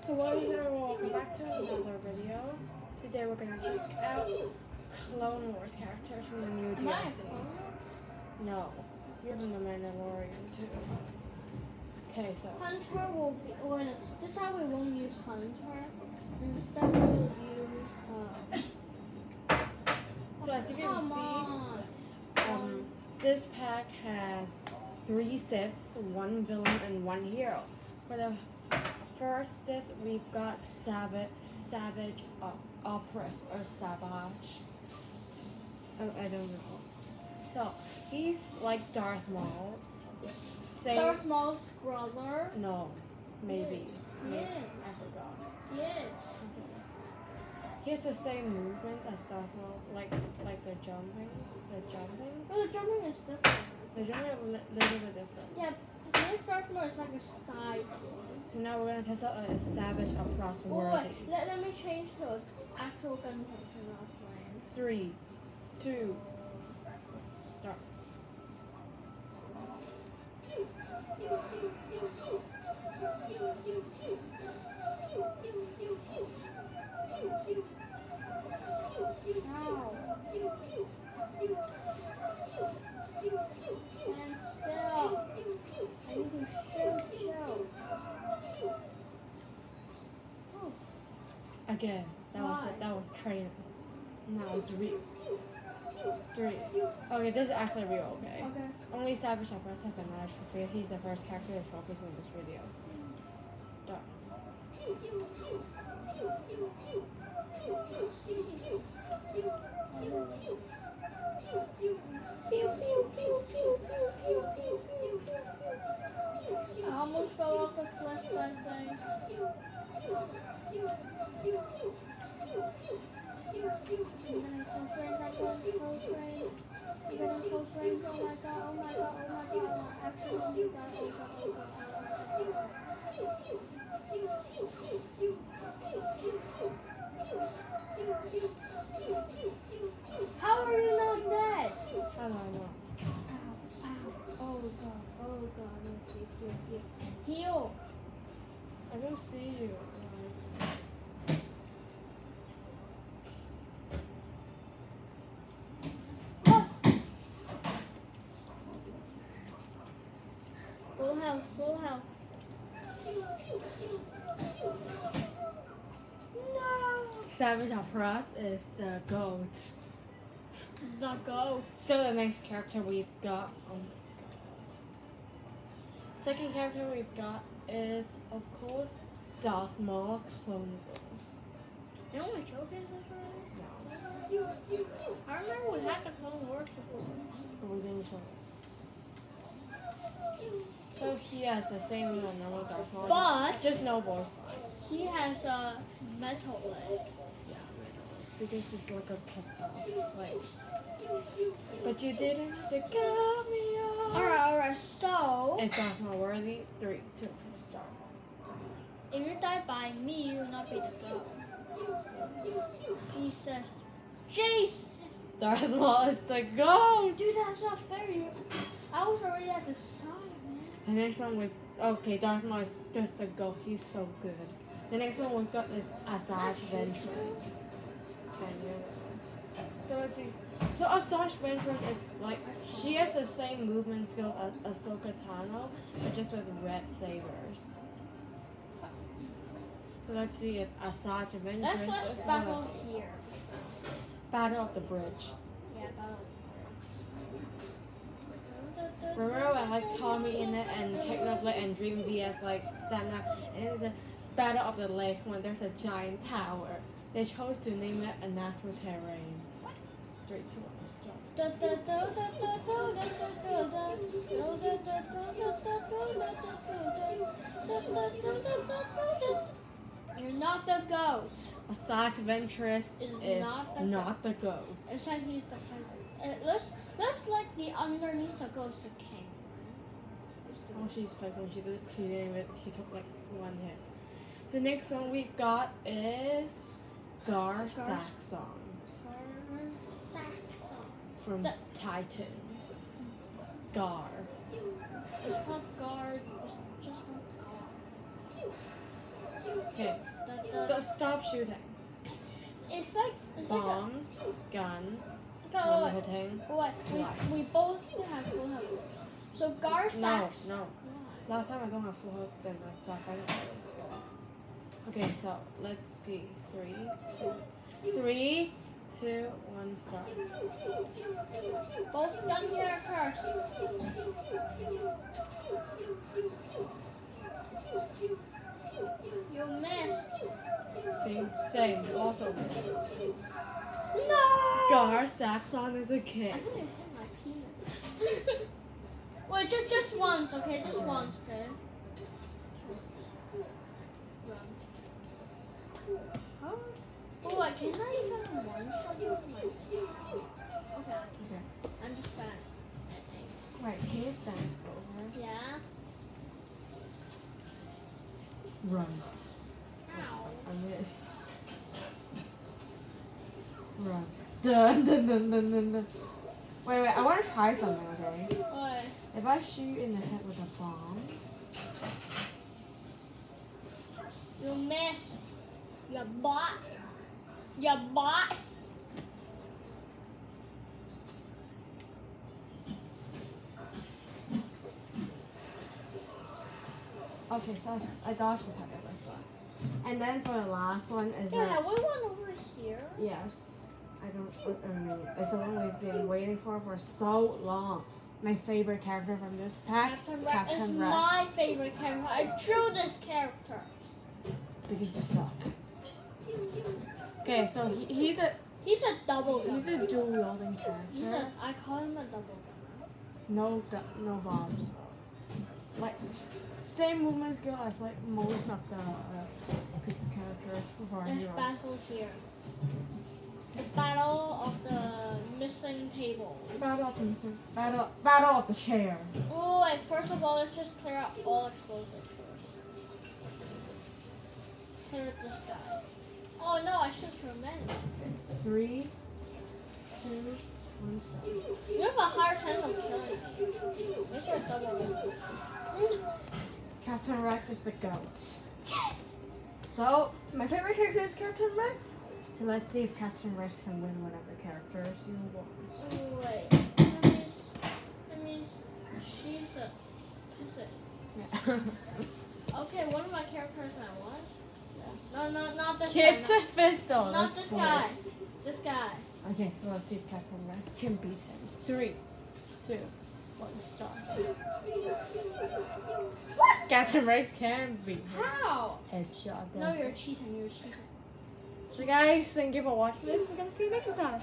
So what is it? Welcome back to another video. Today we're gonna check out Clone Wars characters from the new Am I a DLC. No, you're from the Mandalorian too. Okay, so Hunter will be. Well, this time we won't use Hunter. Instead, we will use. Uh, so as you can see, um, this pack has three Siths, one villain, and one hero. For the first we've got Savage, Savage, uh, Oppress, or Savage. Oh, I don't know. So he's like Darth Maul. Same. Darth Maul's brother. No, maybe. Maybe. Yeah. I forgot. Yeah. Okay. He has the same movements as Darth Maul, like like the jumping, the jumping. But the jumping is different. The jumping a li- little bit different. Yeah, this Darth Maul is like a side. So now we're gonna test out a savage across Oh, worthy. wait, let, let me change to actual gun not flames. Three, two, start. Ow. Stand still. I need to shoot you. Oh, Again, that was Why? it. That was training. Now it's real. Three. Okay, this is actually real. Okay. okay. Only Savage Oppress have been managed because he's the first character to focus in this video. Health, full health. No! Savage Oppress is the goat. The goat. So the next character we've got. Oh my god. Second character we've got is, of course, Darth Maul Clone Wars. Didn't we showcase this already? No, I remember we had the Clone Wars before. but we didn't show it. So he has the same normal Darth Maul. But- just no voice line. He has a metal leg. Yeah, because he's like a kata. Like, but you didn't. Got me off. Alright, alright, so it's Darth Maul worthy? Three, two, start. if you die by me, you will not be the goat. Jesus. Jason! Darth Maul is the goat. Dude, that's not fair. I was already at the side, man. The next one we okay, Darth Maul is just a goat. He's so good. The next one we've got is Asajj Ventress. Can you? So let's see. So Asajj Ventress is like she has the same movement skills as Ahsoka Tano, but just with red sabers. So let's see if Asajj Ventress Let's let's battle here. Battle of the Bridge. Yeah, battle. Remember when like TommyInnit and Technoblade and Dream vs like Samna and it's a Battle of the Lake when there's a giant tower. They chose to name it a natural terrain. Three, two, one, start. You're not the goat. Asajj Ventress Is is not not the the, goat. He's the pirate. Uh, let's let's like the underneath the ghost the king. Oh, she's present. She did. She didn't even. She took like one hit. The next one we've got is Gar Gar- Saxon Saxon. from The- Titans. Gar. It's called guard. It's just. Okay, Da, da. th- stop shooting. It's like it's like a, Bombs, gun, one wait, hitting. wait, we, we both have full health. So Gar sucks. No, no. Why? Last time I don't have full health, then that's not fine. Okay, so let's see. Three, two, three, two, one, start. Both gun characters. You missed. Same, same. Also missed. Oh, no. Gar Saxon is a I kid. think it hit my penis. Wait, just just once, okay? Just once, okay? Huh? Oh, wait, can I even one shot you with my Okay, Okay. I'm just gonna. Right, can you stand still Yeah. Run. Ow. I missed. Run. Dun, dun, dun, dun, dun, dun. Wait, wait, I want to try something, okay? Wait. If I shoot you in the head with a bomb, You miss. You bot. You bot. okay, so I dodged the head with a bomb. And then for the last one is Yeah, that have we one over here? yes, it's the one we've been waiting for for so long. My favorite character from this pack, Captain Rex is Captain my favorite character. I drew this character. because you suck. Okay, so he, he's a He's a double he's a dual wielding He's character. a, I call him a double. No, no bombs. Like same movement skill as like most of the uh, characters before. There's battle here. Battle of the missing table. Battle of the battle battle of the chair. Oh wait, first of all, let's just clear out all explosives first. Clear this guy. Oh no, I should remember. Three, two, one. Stop. You have a higher chance of killing me. This is double. Captain Rex is the goat. So my favorite character is Captain Rex. So let's see if Captain Rex can win one of the characters you want. Oh, wait. That means, that means she's a. She's a Yeah. Okay, one of my characters I want. No, no, not this Kids guy. with pistol. Not, this boy. guy. This guy. Okay, so let's see if Captain Rex can beat him. Three, two, one, start. What? Captain Rex can beat him. How? Headshot. No, you're cheating. You're cheating. So guys, thank you for watching this. We're gonna see you next time.